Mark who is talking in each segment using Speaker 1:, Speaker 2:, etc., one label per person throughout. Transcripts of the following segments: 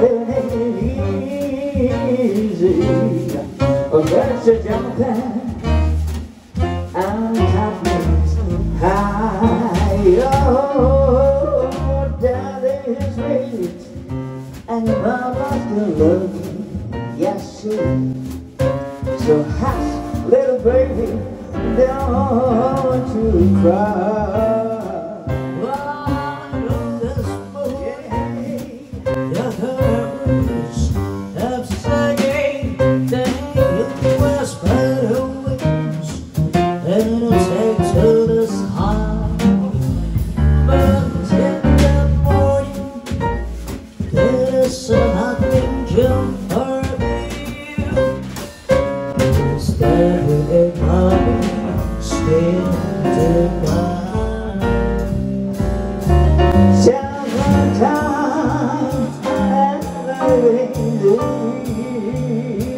Speaker 1: lazy That's a jump I'm happiness high Oh, darling, it's And mama still loves Yes, she So hush, little baby Don't you cry.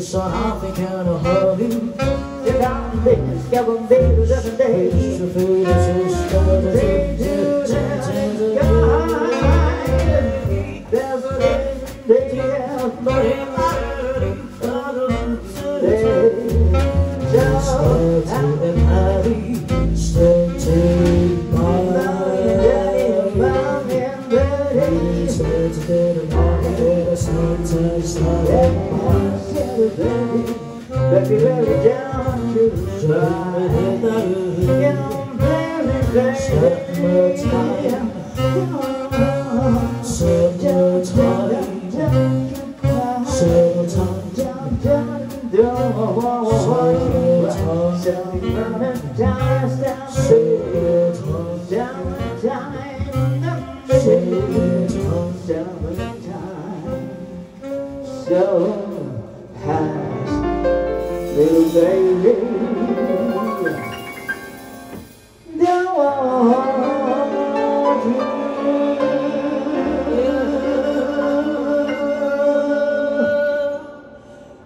Speaker 1: så fick henne hörning Det kan bli, ska vara del av den dag Så fyra syster, det är baby, baby, to the try. You know, baby, baby, summertime, summertime, summertime, So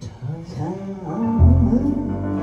Speaker 1: 참 사랑은